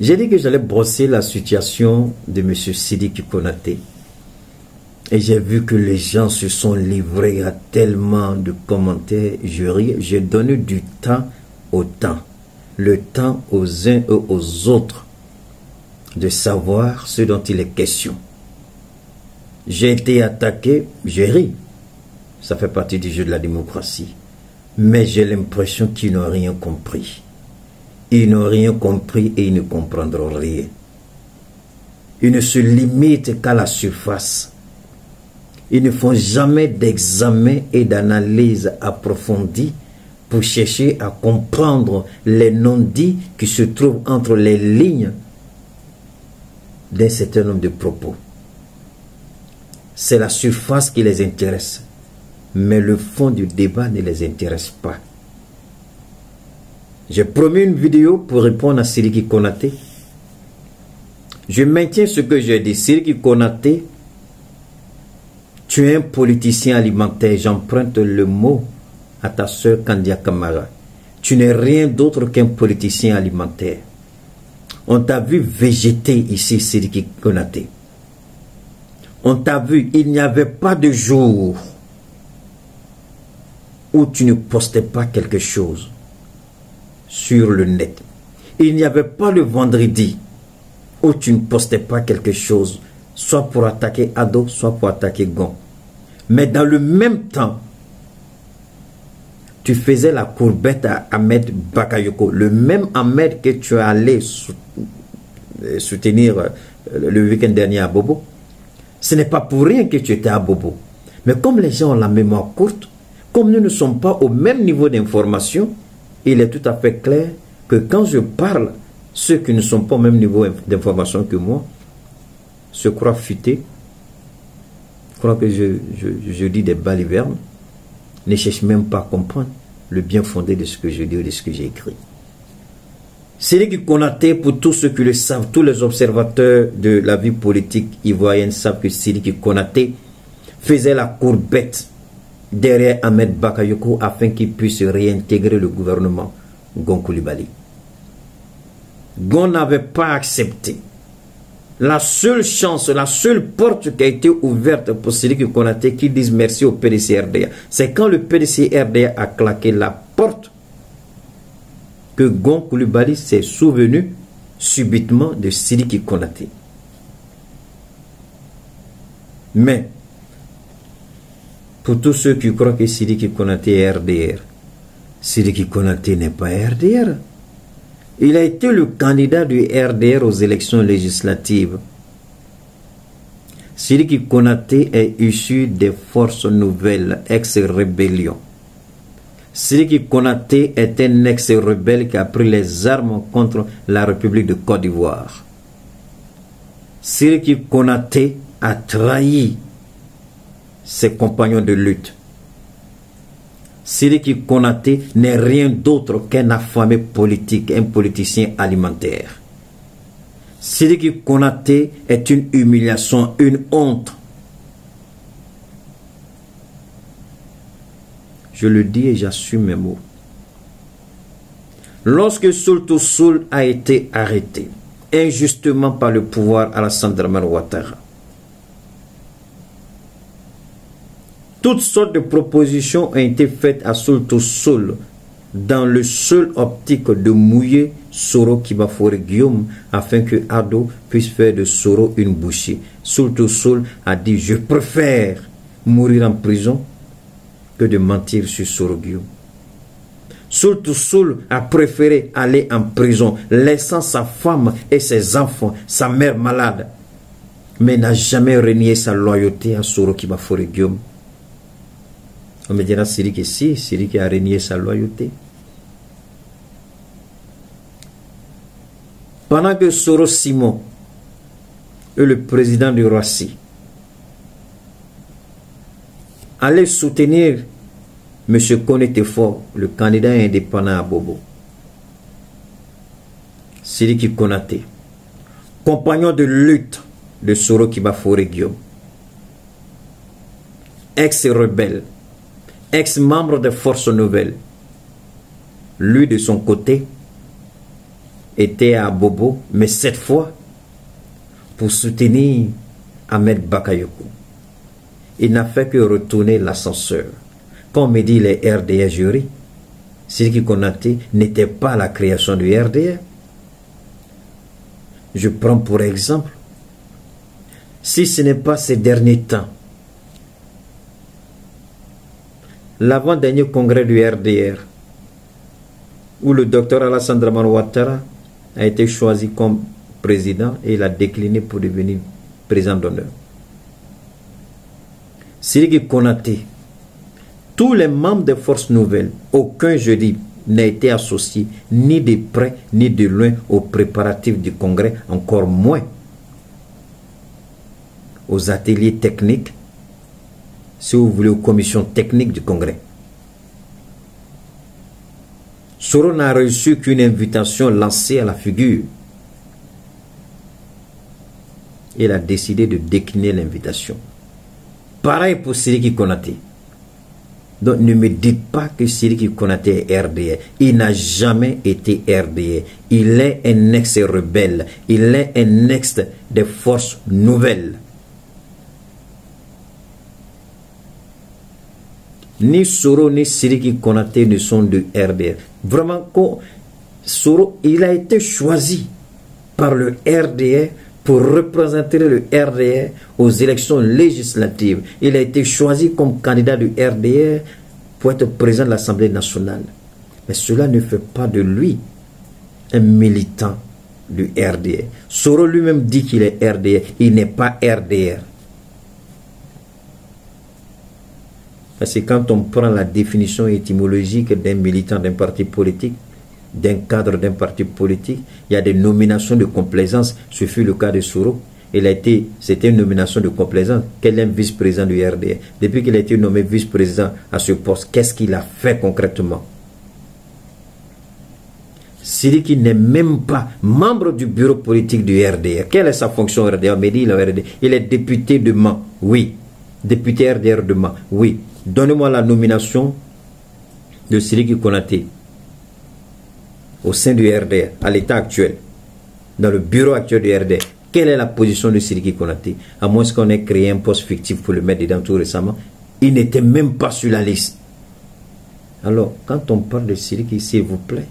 J'ai dit que j'allais brosser la situation de M. Sidi Konaté. Et j'ai vu que les gens se sont livrés à tellement de commentaires. J'ai donné du temps au temps. Le temps aux uns et aux autres de savoir ce dont il est question. J'ai été attaqué, j'ai ri. Ça fait partie du jeu de la démocratie. Mais j'ai l'impression qu'ils n'ont rien compris. Ils n'ont rien compris et ils ne comprendront rien. Ils ne se limitent qu'à la surface. Ils ne font jamais d'examen et d'analyse approfondie pour chercher à comprendre les non-dits qui se trouvent entre les lignes d'un certain nombre de propos. C'est la surface qui les intéresse, mais le fond du débat ne les intéresse pas. J'ai promis une vidéo pour répondre à Siriki Konaté. Je maintiens ce que j'ai dit. Siriki Konaté, tu es un politicien alimentaire. J'emprunte le mot à ta soeur Kandia Kamara. Tu n'es rien d'autre qu'un politicien alimentaire. On t'a vu végéter ici, Siriki Konaté. On t'a vu, il n'y avait pas de jour où tu ne postais pas quelque chose sur le net. Il n'y avait pas le vendredi où tu ne postais pas quelque chose, soit pour attaquer Ado, soit pour attaquer Gon. Mais dans le même temps, tu faisais la courbette à Ahmed Bakayoko, le même Ahmed que tu allé euh, soutenir euh, le week-end dernier à Bobo. Ce n'est pas pour rien que tu étais à Bobo. Mais comme les gens ont la mémoire courte, comme nous ne sommes pas au même niveau d'information, il est tout à fait clair que quand je parle, ceux qui ne sont pas au même niveau d'information que moi se croient futés, croient que je, dis des balivernes, ne cherchent même pas à comprendre le bien fondé de ce que je dis ou de ce que j'ai écrit. C'est qui Konaté, pour tous ceux qui le savent, tous les observateurs de la vie politique ivoirienne savent que Sidi Konaté faisait la courbette derrière Ahmed Bakayoko afin qu'il puisse réintégrer le gouvernement Gon Koulibaly. Gon n'avait pas accepté. La seule chance, la seule porte qui a été ouverte pour Sidi Konaté qui dise merci au PDC RDA, c'est quand le PDC RDA a claqué la porte que Gon Koulibaly s'est souvenu subitement de Sidiki Konaté. Mais, pour tous ceux qui croient que Sidiki Konaté est RDR, Sidiki Konaté n'est pas RDR. Il a été le candidat du RDR aux élections législatives. Sidiki Konaté est issu des forces nouvelles, ex-rébellion. Siriki Konaté est un ex-rebelle qui a pris les armes contre la République de Côte d'Ivoire. Siriki Konaté a trahi ses compagnons de lutte. Siriki Konaté n'est rien d'autre qu'un affamé politique, un politicien alimentaire. Siriki Konaté est une humiliation, une honte Je le dis et j'assume mes mots. Lorsque Sulto Soul a été arrêté injustement par le pouvoir la Draman Ouattara, toutes sortes de propositions ont été faites à Sulto Soul dans le seul optique de mouiller Soro Kibafore Guillaume afin que Ado puisse faire de Soro une bouchée. Sulto Soul a dit Je préfère mourir en prison de mentir sur Sorogio. Surtout Soul a préféré aller en prison, laissant sa femme et ses enfants, sa mère malade, mais n'a jamais renié sa loyauté à Soro Guillaume. On me dira Siri que si, Siri qui a renié sa loyauté. Pendant que Soro Simon le président du Roissy allait soutenir M. Konetefo, le candidat indépendant à Bobo. Siriki Konate, compagnon de lutte de Soro Kibafore Guillaume, ex-rebelle, ex-membre des Forces Nouvelles. Lui, de son côté, était à Bobo, mais cette fois pour soutenir Ahmed Bakayoko. Il n'a fait que retourner l'ascenseur. Quand on me dit les RDA jury, Siriki Konate n'était pas la création du RDA. Je prends pour exemple, si ce n'est pas ces derniers temps, l'avant-dernier congrès du RDR, où le docteur Alassane Draman a été choisi comme président et il a décliné pour devenir président d'honneur. Siriki Konate, tous les membres des forces nouvelles, aucun jeudi n'a été associé ni de près ni de loin aux préparatifs du congrès, encore moins aux ateliers techniques, si vous voulez, aux commissions techniques du congrès. Soro n'a reçu qu'une invitation lancée à la figure. Il a décidé de décliner l'invitation. Pareil pour Siriki Konate. Donc ne me dites pas que Siriki Konate est RDA. Il n'a jamais été RDA. Il est un ex-rebelle. Il est un ex des forces nouvelles. Ni Soro ni Siriki Konate ne sont de RDA. Vraiment, Soro, il a été choisi par le RDA pour représenter le RDR aux élections législatives. Il a été choisi comme candidat du RDR pour être président de l'Assemblée nationale. Mais cela ne fait pas de lui un militant du RDR. Soro lui-même dit qu'il est RDR. Il n'est pas RDR. Que quand on prend la définition étymologique d'un militant d'un parti politique, d'un cadre d'un parti politique, il y a des nominations de complaisance. Ce fut le cas de Soro. Il a été, c'était une nomination de complaisance. Quel est vice-président du RDA Depuis qu'il a été nommé vice-président à ce poste, qu'est-ce qu'il a fait concrètement? Siriki n'est même pas membre du bureau politique du RDR. Quelle est sa fonction RDR Il est député de Mans. Oui. Député RDR de Mans. Oui. Donnez-moi la nomination de Siriki Konate au sein du RDR, à l'état actuel, dans le bureau actuel du RDR, quelle est la position de Siriki Konate À moins qu'on ait créé un poste fictif pour le mettre dedans tout récemment, il n'était même pas sur la liste. Alors, quand on parle de Siriki, s'il vous plaît,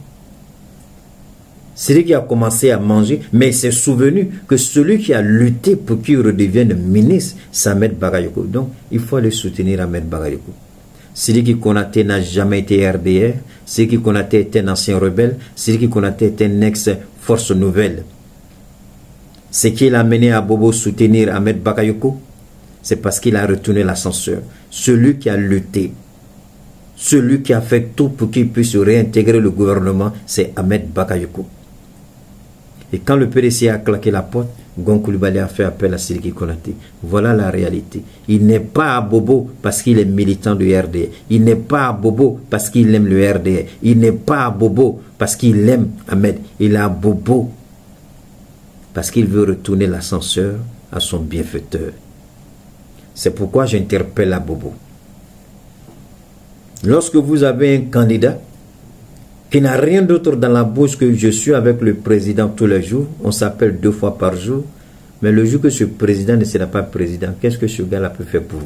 Siriki a commencé à manger, mais il s'est souvenu que celui qui a lutté pour qu'il redevienne ministre, c'est Ahmed Bagayoko. Donc, il faut aller soutenir Ahmed Bagayoko. Siriki Konate n'a jamais été RDR. Siriki Konate est un ancien rebelle. Siriki Konate est un ex-force nouvelle. Ce qui l'a mené à Bobo soutenir Ahmed Bakayoko, c'est parce qu'il a retourné l'ascenseur. Celui qui a lutté, celui qui a fait tout pour qu'il puisse réintégrer le gouvernement, c'est Ahmed Bakayoko. Et quand le PDC a claqué la porte, Gonkoulibaly a fait appel à Siriki Konate. Voilà la réalité. Il n'est pas à Bobo parce qu'il est militant du RDA. Il n'est pas à Bobo parce qu'il aime le RDA. Il n'est pas à Bobo parce qu'il aime Ahmed. Il est à Bobo parce qu'il veut retourner l'ascenseur à son bienfaiteur. C'est pourquoi j'interpelle à Bobo. Lorsque vous avez un candidat qui n'a rien d'autre dans la bouche que je suis avec le président tous les jours. On s'appelle deux fois par jour. Mais le jour que ce président ne sera pas président, qu'est-ce que ce gars-là peut faire pour vous?